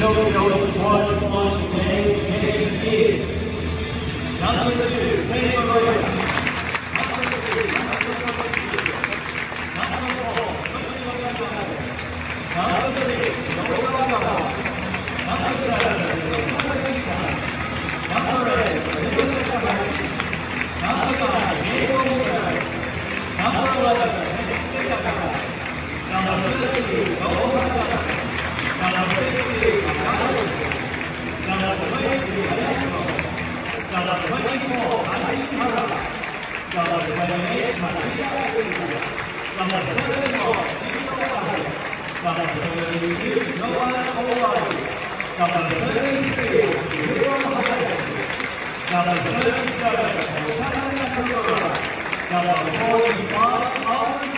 don't know what number 37, Lieutenant Number 45,